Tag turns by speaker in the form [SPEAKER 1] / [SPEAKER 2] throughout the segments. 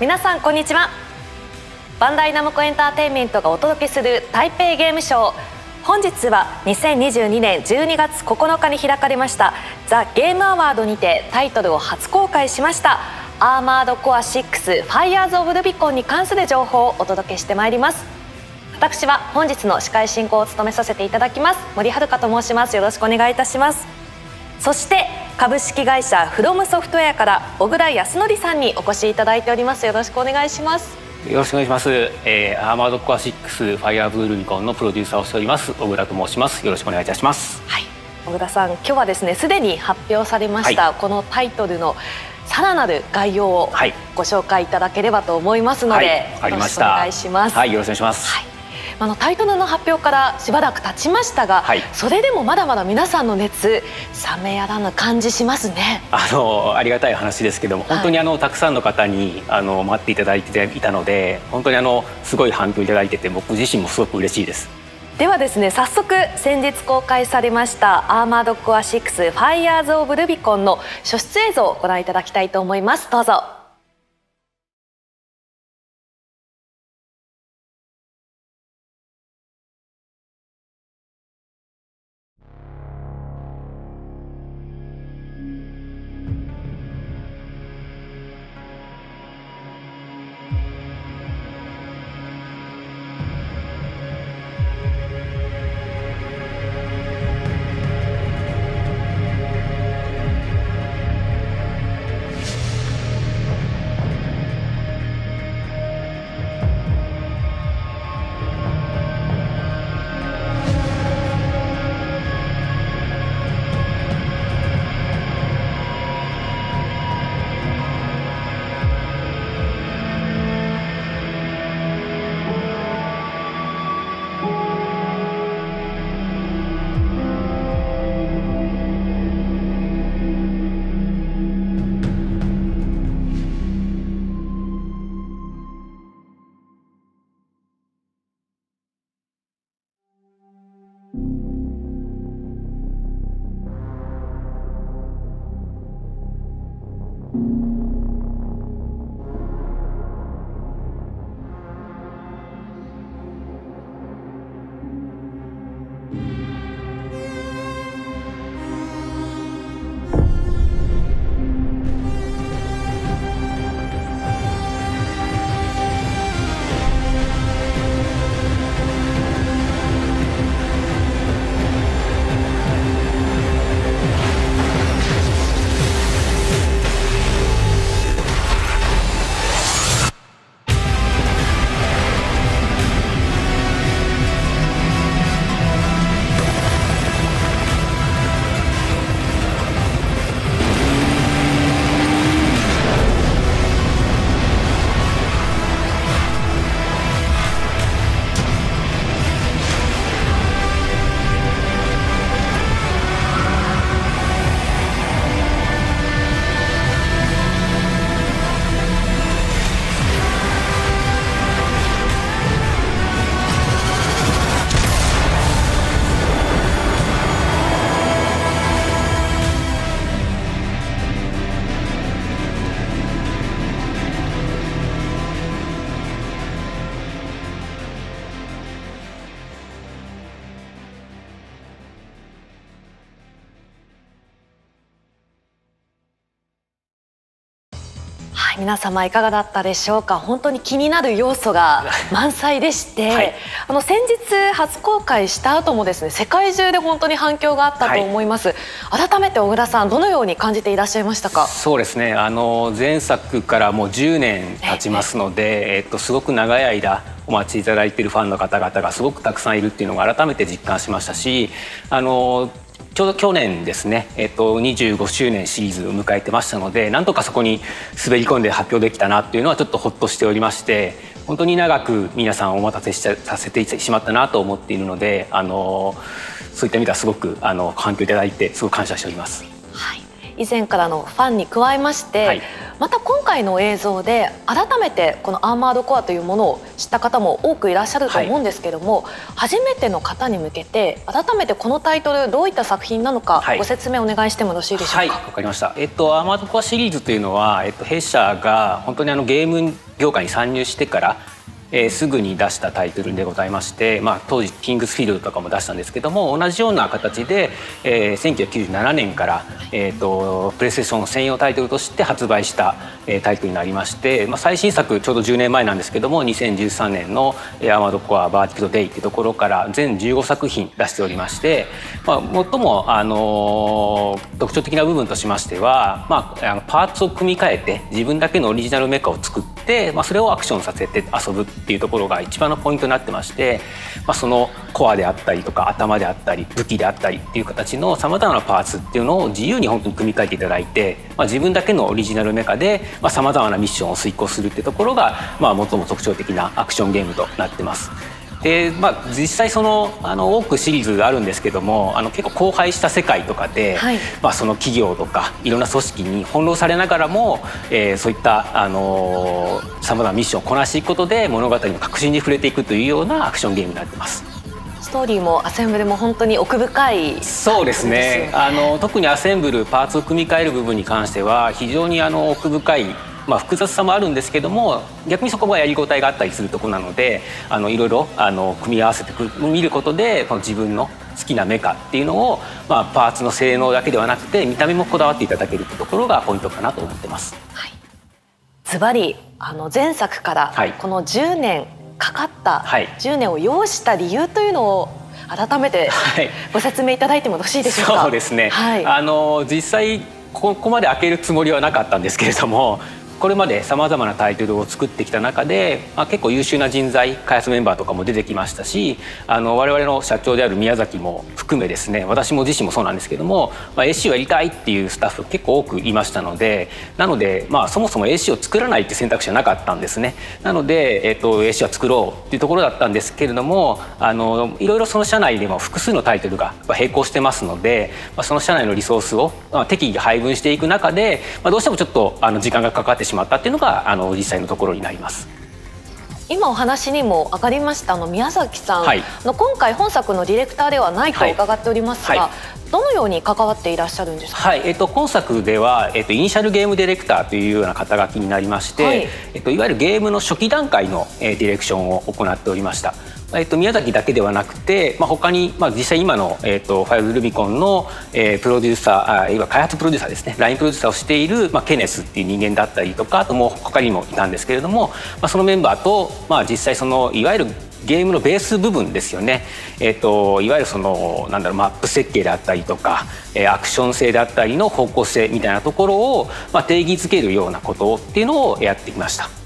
[SPEAKER 1] 皆さんこんにちは。バンダイナムコエンターテインメントがお届けする台北ゲームショー。本日は2022年12月9日に開かれましたザ・ゲームアワードにてタイトルを初公開しましたアーマードコア6ファイヤーズ・オブ・ルビコンに関する情報をお届けしてまいります。私は本日の司会進行を務めさせていただきます森遥と申します。よろしくお願いいたします。そして株式会社フロムソフトウェアから小倉康則さんにお越しいただいております。よろしくお願いします。
[SPEAKER 2] よろしくお願いします、えー、アーマードコア6ファイアーブルーニコンのプロデューサーをしております小倉と申します。よろしくお願いいたします。
[SPEAKER 1] はい。小倉さん今日はですねすでに発表されました、はい、このタイトルのさらなる概要をご紹介いただければと思いますので、
[SPEAKER 2] はい、よろしくお
[SPEAKER 1] 願いします。
[SPEAKER 2] はいよろしくお願いします、
[SPEAKER 1] はいあのタイトルの発表からしばらく経ちましたが、はい、それでもまだまだ皆さんの熱冷めやらぬ感じしますね。
[SPEAKER 2] あのありがたい話ですけども本当にあの、たくさんの方にあの待っていただいていたので本当にあのすごい反響いただいてて僕自身もすごく嬉しいです。
[SPEAKER 1] ではですね早速先日公開されましたアーマードコア6ファイヤーズ・オブ・ルビコンの初出映像をご覧いただきたいと思います。どうぞ皆様いかがだったでしょうか？本当に気になる要素が 満載でして、はい、あの先日初公開した後もですね世界中で本当に反響があったと思います、はい、改めて小倉さんどのように感じていらっしゃいましたか？
[SPEAKER 2] そうですね。あの前作からもう10年経ちますので、えっと、すごく長い間お待ちいただいているファンの方々がすごくたくさんいるっていうのが改めて実感しましたしあのちょうど去年ですね、えっと、25周年シリーズを迎えてましたのでなんとかそこに滑り込んで発表できたなっていうのはちょっとほっとしておりまして本当に長く皆さんお待たせさせてしまったなと思っているのであのそういった意味ではすごくあの反響いただいてすごく感謝しております。
[SPEAKER 1] はい以前からのファンに加えまして、はい、また今回の映像で改めてこのアーマードコアというものを知った方も多くいらっしゃると思うんですけども、はい、初めての方に向けて改めてこのタイトルどういった作品なのか、ご説明お願いしてもよろしいでしょうか？はい、
[SPEAKER 2] わ、かりました。えっとアーマードコアシリーズというのはえっと弊社が本当にあのゲーム業界に参入してからえー、すぐに出したタイトルでございまして、まあ、当時キングスフィールドとかも出したんですけども同じような形で、えー、1997年から、えーと、プレイステーション専用タイトルとして発売した、えー、タイトルになりまして、まあ、最新作ちょうど10年前なんですけども2013年の「アーマードコアバーティクトデイ」っていうところから全15作品出しておりまして、まあ、最も、あのー、特徴的な部分としましては、まあ、あのパーツを組み替えて自分だけのオリジナルメカーを作って、まあ、それをアクションさせて遊ぶっていうところが一番のポイントになってまして、まあ、そのコアであったりとか頭であったり武器であったりっていう形のさまざまなパーツっていうのを自由に本当に組み替えていただいて、まあ、自分だけのオリジナルメカでさまざ、まなミッションを遂行するっていうところが、まあ、最も特徴的なアクションゲームとなってます。でまあ、実際そのあの多くシリーズがあるんですけどもあの結構荒廃した世界とかで、はい、まあ、その企業とかいろんな組織に翻弄されながらも、えー、そういったさまざまなミッションをこなしていくことで物語の核心に触れていくというようなアクションゲームになってます。
[SPEAKER 1] ストーリーもアセンブルも本当に奥深い、
[SPEAKER 2] そうですね。あの特にアセンブルパーツを組み替える部分に関しては非常にあの奥深いまあ、複雑さもあるんですけども逆にそこがやりごたえがあったりするところなのであのいろいろあの組み合わせて見ることでこの自分の好きなメカっていうのを、まあ、パーツの性能だけではなくて見た目もこだわっていただけるところがポイントかなと思ってます。
[SPEAKER 1] ズバリあの前作からこの10年かかった、はい、10年を要した理由というのを改めてご説明いただいてもよろしいでしょうか？
[SPEAKER 2] そうですね、はい、あの実際ここまで開けるつもりはなかったんですけれどもこれまでさまざまなタイトルを作ってきた中で、まあ、結構優秀な人材開発メンバーとかも出てきましたしあの我々の社長である宮崎も含めですね私も自身もそうなんですけども、まあ、AC をやりたいっていうスタッフ結構多くいましたのでなので、まあ、そもそも AC を作らないって選択肢はなかったんですね。なので、えーと、AC は作ろうっていうところだったんですけれどもあのいろいろその社内でも複数のタイトルが並行してますので、まあ、その社内のリソースを、ま、適宜配分していく中で、まあ、どうしてもちょっとあの時間がかかってしまうったっていうのがあの実際のところになります。
[SPEAKER 1] 今お話にも上がりましたあの宮崎さん、はい、の今回本作のディレクターではないと伺っておりますが、はいはい、どのように関わっていらっしゃるんですか？
[SPEAKER 2] はい、えっと今作ではえっとイニシャルゲームディレクターというような肩書きになりまして、えっといわゆるゲームの初期段階のえディレクションを行っておりました。えっと、宮崎だけではなくて、まあ、他に、まあ、実際今の、えっと、ファイブルビコンの、えー、プロデューサーあいわ開発プロデューサーですねラインプロデューサーをしている、まあ、ケネスっていう人間だったりとかあともう他にもいたんですけれども、まあ、そのメンバーと、まあ、実際そのいわゆるゲームのベース部分ですよね、えーと、いわゆるそのなんだろうマップ設計であったりとか、えー、アクション性であったりの方向性みたいなところを、まあ、定義づけるようなことっていうのをやってきました。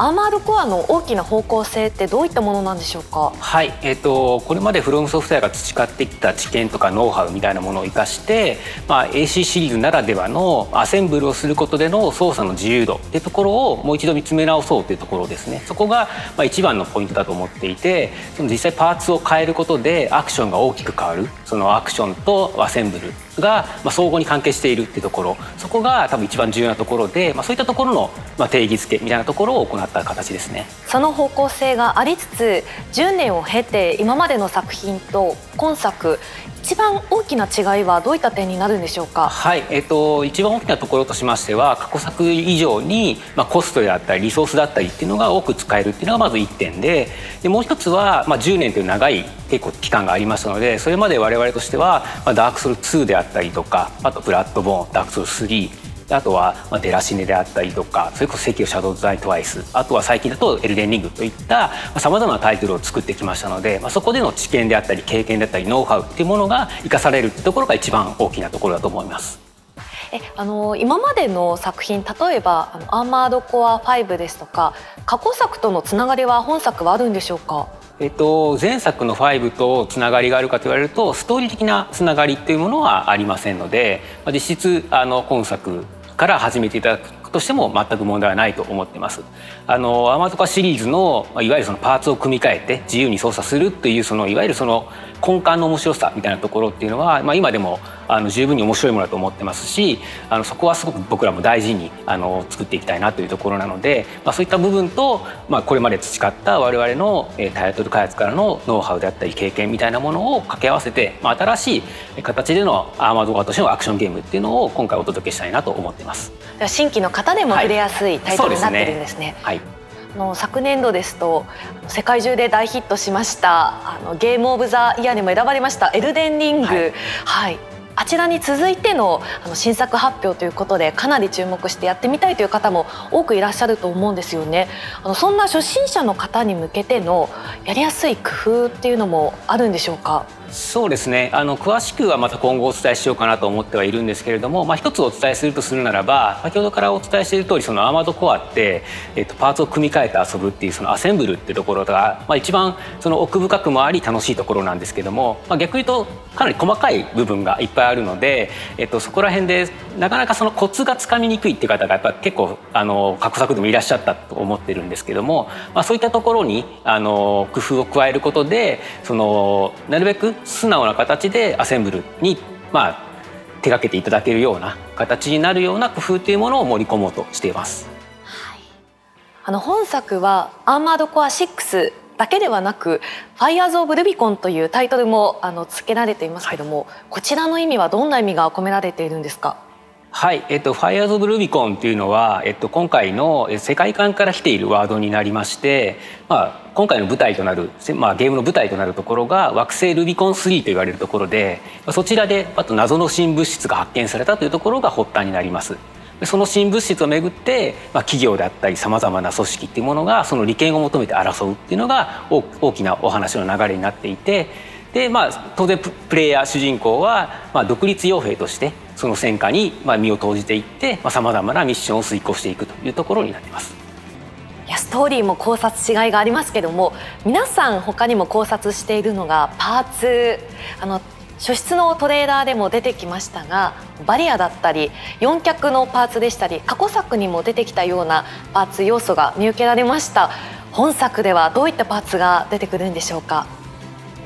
[SPEAKER 1] アーマードコアの大きな方向性ってどういったものなんでしょうか？
[SPEAKER 2] はい、えーと、これまでフロムソフトウェアが培ってきた知見とかノウハウみたいなものを生かして、まあ、AC シリーズならではのアセンブルをすることでの操作の自由度っていうところをもう一度見つめ直そうというところですね。そこがまあ一番のポイントだと思っていてその実際パーツを変えることでアクションが大きく変わる。そのアクションとアセンブルがまあ相互に関係しているっていうところそこが多分一番重要なところで、まあ、そういったところのまあ定義づけみたいなところを行った形ですね。
[SPEAKER 1] その方向性がありつつ10年を経て今までの作品と今作一番大きな違いはどういった点になるんでしょうか？
[SPEAKER 2] はい、えっ、ー、と一番大きなところとしましては過去作以上にまあコストであったりリソースだったりっていうのが多く使えるっていうのがまず1点で、でもう一つはまあ10年という長い結構期間がありましたので、それまで我々としてはまあダークソウル2であったりとか、あとブラッドボーン、ダークソウル3あとは、まあ、デラシネであったりとかそれこそ「関をシャドウデザイントワイス」あとは最近だと「エルデンリング」といったさまざ、まなタイトルを作ってきましたので、まあ、そこでの知見であったり経験であったりノウハウっていうものが生かされるってところが一番大きなところだと思います。
[SPEAKER 1] えあの今までの作品例えばアーマードコア5ですとか過去作とのつながりは本作はあるんでしょうか？
[SPEAKER 2] えっと、前作の5とつながりがあるかと言われるとストーリー的なつながりっていうものはありませんので実質あの今作から始めていただくとしても全く問題はないと思ってます。あのアマゾカシリーズのいわゆるそのパーツを組み替えて自由に操作するっていうそのいわゆるその根幹の面白さみたいなところっていうのは、まあ、今でもあの十分に面白いものだと思ってますしあのそこはすごく僕らも大事にあの作っていきたいなというところなので、まあ、そういった部分と、まあ、これまで培った我々の、えー、タイトル開発からのノウハウであったり経験みたいなものを掛け合わせて、まあ、新しい形でのアーマードコアとしてのアクションゲームっていうのを今回お届けしたいなと思ってます。
[SPEAKER 1] 新規の方でも触れやすいタイトルになってるんですね。
[SPEAKER 2] はい、
[SPEAKER 1] の昨年度ですと世界中で大ヒットしましたあのゲーム・オブ・ザ・イヤーにも選ばれました「エルデンリング」はい、はいあちらに続いてのあの新作発表ということでかなり注目してやってみたいという方も多くいらっしゃると思うんですよね。あのそんな初心者の方に向けてのやりやすい工夫っていうのもあるんでしょうか？
[SPEAKER 2] そうですね。あの詳しくはまた今後お伝えしようかなと思ってはいるんですけれども、まあ、一つお伝えするとするならば先ほどからお伝えしている通りそのアーマードコアって、えっと、パーツを組み替えて遊ぶっていうそのアセンブルっていうところが、まあ、一番その奥深くもあり楽しいところなんですけども、まあ、逆に言うとかなり細かい部分がいっぱいあるので、えっと、そこら辺でなかなかそのコツがつかみにくいっていう方がやっぱ結構あの過去作でもいらっしゃったと思ってるんですけども、まあ、そういったところにあの工夫を加えることでそのなるべく素直な形でアセンブルにまあ手掛けていただけるような形になるような工夫というものを盛り込もうとしています。
[SPEAKER 1] はい、あの本作はアーマードコア6だけではなく「ファイヤーズ・オブ・ルビコン」というタイトルもあの付けられていますけども、はい、こちらの意味はどんな意味が込められているんですか？
[SPEAKER 2] はい、えっと、ファイアーズ・ブ・ルビコンっていうのは、えっと、今回の世界観から来ているワードになりまして、まあ、今回の舞台となる、まあ、ゲームの舞台となるところが惑星ルビコン3と言われるところでそちらであと謎の新物質が発見されたというところが発端になります。その新物質をめぐって、まあ、企業であったりさまざまな組織っていうものがその利権を求めて争うっていうのが大きなお話の流れになっていてで、まあ、当然プレイヤー主人公は、まあ、独立傭兵としてその戦火に、ま、身を投じていってさまざ、まなミッションを遂行していくというところになってます。
[SPEAKER 1] いやストーリーも考察違いがありますけども皆さん他にも考察しているのがパーツ。あの初出のトレーダーでも出てきましたがバリアだったり四脚のパーツでしたり過去作にも出てきたようなパーツ要素が見受けられました。本作ではどういったパーツが出てくるんでしょうか？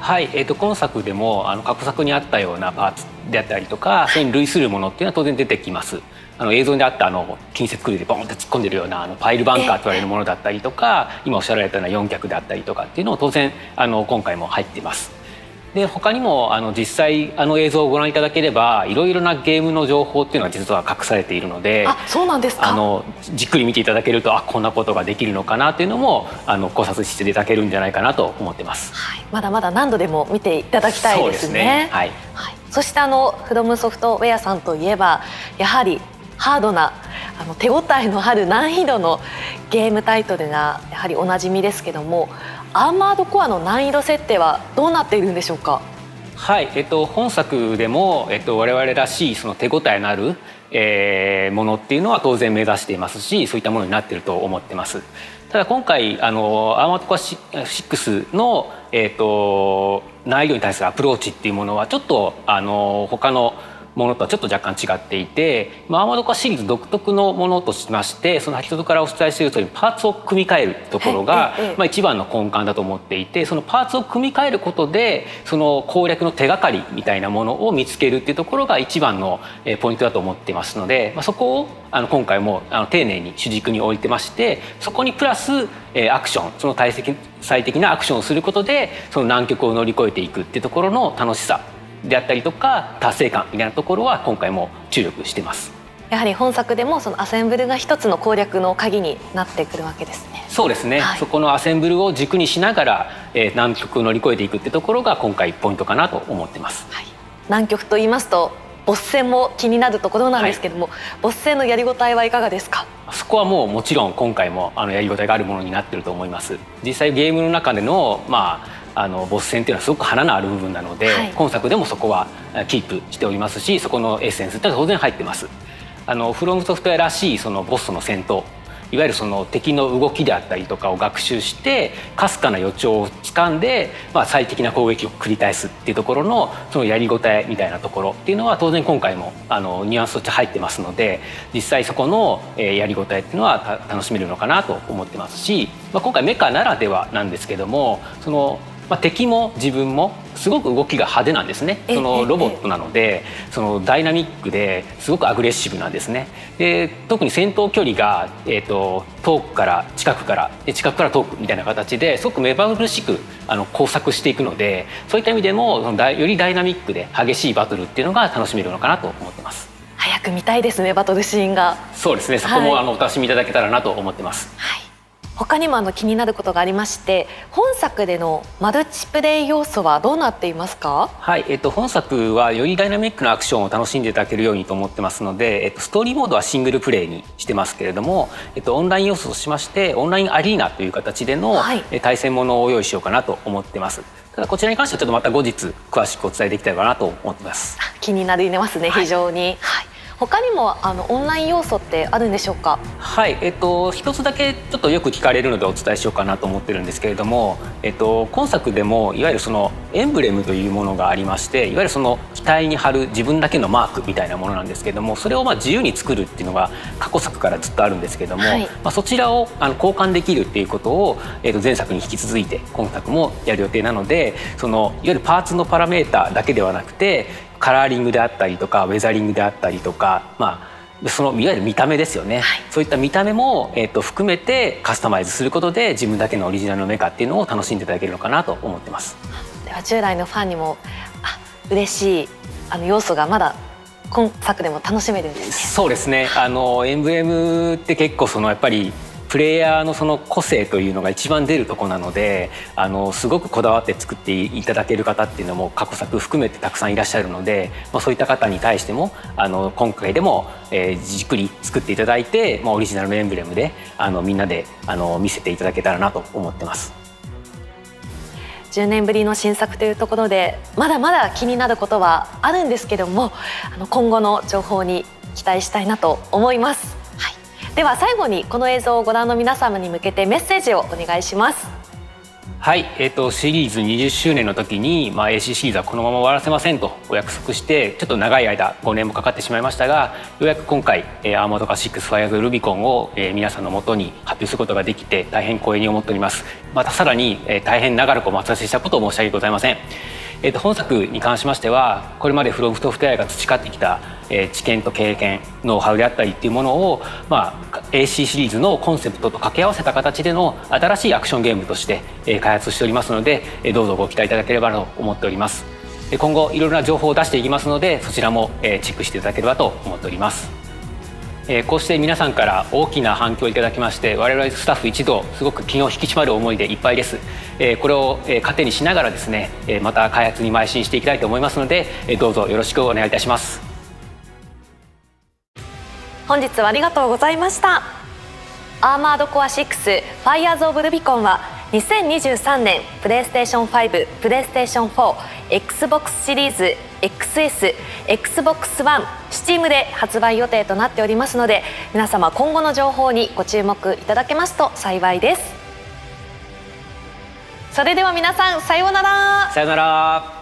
[SPEAKER 2] はい、えーと、今作でもあの過去作にあったようなパーツであったりとかそれに類するものっていうのは当然出てきます。あの映像にあったあの近接クルーでボンって突っ込んでるようなあのパイルバンカーと言われるものだったりとか今おっしゃられたような四脚であったりとかっていうのも当然あの今回も入っています。で他にもあの実際あの映像をご覧いただければいろいろなゲームの情報っていうのは実は隠されているので
[SPEAKER 1] あそうなんですか？
[SPEAKER 2] あのじっくり見ていただけるとあこんなことができるのかなっていうのもあの考察していただけるんじゃないかなと思ってます、
[SPEAKER 1] はい、まだまだ何度でも見ていただきたいですね。すね。はい、はい、そしてあのフロムソフトウェアさんといえばやはりハードなあの手応えのある難易度のゲームタイトルがやはりおなじみですけどもアーマードコアの難易度設定はどうなっているんでしょうか？
[SPEAKER 2] はい、えっと、本作でも、えっと、我々らしいその手応えのある、えー、ものっていうのは当然目指していますしそういったものになっていると思ってます。ただ今回あのアーマードコア6の、えーと難易度に対するアプローチっていうものはちょっとあの他のものとはちょっと若干違っていて、まあ、アーマードカシリーズ独特のものとしましてその先ほどからお伝えしている通りパーツを組み替えるところが、まあ、一番の根幹だと思っていてそのパーツを組み替えることでその攻略の手がかりみたいなものを見つけるっていうところが一番のポイントだと思っていますので、まあ、そこをあの今回もあの丁寧に主軸に置いてましてそこにプラスアクションその最適最適なアクションをすることでその難局を乗り越えていくっていうところの楽しさであったりとか達成感みたいなところは今回も注力してます。
[SPEAKER 1] やはり本作でもそのアセンブルが一つの攻略の鍵になってくるわけですね。
[SPEAKER 2] そうですね。はい、そこのアセンブルを軸にしながら、えー、南極を乗り越えていくってところが今回ポイントかなと思ってます。はい、
[SPEAKER 1] 南極と言いますとボス戦も気になるところなんですけども、はい、ボス戦のやりごたえはいかがですか？
[SPEAKER 2] そこはもうもちろん今回もあのやりごたえがあるものになってると思います実際ゲームの中でのまああのボス戦っていうのはすごく花のある部分なので、はい、今作でもそこはキープしておりますしそこのエッセンスって当然入ってます。あのフロムソフトウェアらしいそのボスとの戦闘いわゆるその敵の動きであったりとかを学習してかすかな予兆をつかんで、まあ、最適な攻撃を繰り返すっていうところのそのやりごたえみたいなところっていうのは当然今回もあのニュアンスとして入ってますので実際そこの、えやりごたえっていうのは楽しめるのかなと思ってますし、まあ、今回メカならではなんですけどもそのまあ、敵も自分もすごく動きが派手なんですね。そのロボットなのでそのダイナミックですごくアグレッシブなんですね。で特に戦闘距離が、えーと、遠くから近くから近くから遠くみたいな形ですごく目まぐるしくあの工作していくのでそういった意味でもよりダイナミックで激しいバトルっていうのが楽しめるのかなと思ってます。
[SPEAKER 1] 早く見たいですねバトルシーンが。
[SPEAKER 2] そうですね。そこも、はい、あのお楽しみいただけたらなと思ってます。
[SPEAKER 1] はい他にもあの気になることがありまして本作でのマルチプレイ要素はどうなっていますか？
[SPEAKER 2] はい、えっと、本作はよりダイナミックなアクションを楽しんでいただけるようにと思ってますので、えっと、ストーリーモードはシングルプレイにしてますけれども、えっと、オンライン要素としましてオンラインアリーナという形での、はい、対戦ものを用意しようかなと思ってます。ただこちらに関してはちょっとまた後日詳しくお伝えできたらなと思ってます。
[SPEAKER 1] 気になりますね、非常に。はい他にもあのオンライン要素ってあるんでしょうか？
[SPEAKER 2] はいえっと一つだけちょっとよく聞かれるのでお伝えしようかなと思ってるんですけれども、えっと、今作でもいわゆるそのエンブレムというものがありましていわゆるその機体に貼る自分だけのマークみたいなものなんですけれどもそれをまあ自由に作るっていうのが過去作からずっとあるんですけれども、はい、まあ、そちらをあの交換できるっていうことを、えっと、前作に引き続いて今作もやる予定なのでそのいわゆるパーツのパラメータだけではなくてカラーリングであったりとかウェザリングであったりとかまあそのいわゆる見た目ですよね、はい、そういった見た目も、えーと、含めてカスタマイズすることで自分だけのオリジナルのメカっていうのを楽しんでいただけるのかなと思ってます。
[SPEAKER 1] では従来のファンにもあ嬉しいあの要素がまだ今作でも楽しめるんですね。
[SPEAKER 2] そうですね。あのエンブレムって結構そのやっぱりプレイヤーのその個性というのが一番出るとこなのであのすごくこだわって作っていただける方っていうのも過去作含めてたくさんいらっしゃるので、まあ、そういった方に対してもあの今回でも、えー、じっくり作っていただいて、まあ、オリジナルのエンブレムであのみんなであの見せていただけたらなと思ってます。
[SPEAKER 1] 10年ぶりの新作というところでまだまだ気になることはあるんですけどもあの今後の情報に期待したいなと思います。では最後にこの映像をご覧の皆様に向けてメッセージをお願いします。
[SPEAKER 2] はい、えーと、シリーズ20周年の時に、まあ、AC シリーズはこのまま終わらせませんとお約束してちょっと長い間5年もかかってしまいましたがようやく今回、えー、アーモードカ6ファイアズルビコンを、えー、皆さんのもとに発表することができて大変光栄に思っております。またさらに、えー、大変長らくお待たせしたことを申し訳ございません。えー、と本作に関しましてはこれまでフロムソフトウェアが培ってきた、えー、知見と経験ノウハウであったりっていうものを、まあ、AC シリーズのコンセプトと掛け合わせた形での新しいアクションゲームとして、えー、開発しておりますので、えー、どうぞご期待いただければと思っております。今後いろいろな情報を出していきますのでそちらも、えー、チェックしていただければと思っております。えこうして皆さんから大きな反響をいただきまして我々スタッフ一同すごく気の引き締まる思いでいっぱいです、えこれを、え糧にしながらですね、えまた開発に邁進していきたいと思いますので、えどうぞよろしくお願いいたします。
[SPEAKER 1] 本日はありがとうございました。アーマードコア6ファイアーズオブルビコンは2023年プレイステーション5プレイステーション 4XBOX シリーズ XS、XBOX ONE、Steam で発売予定となっておりますので皆様今後の情報にご注目いただけますと幸いです。それでは皆さんさようなら。
[SPEAKER 2] さようなら。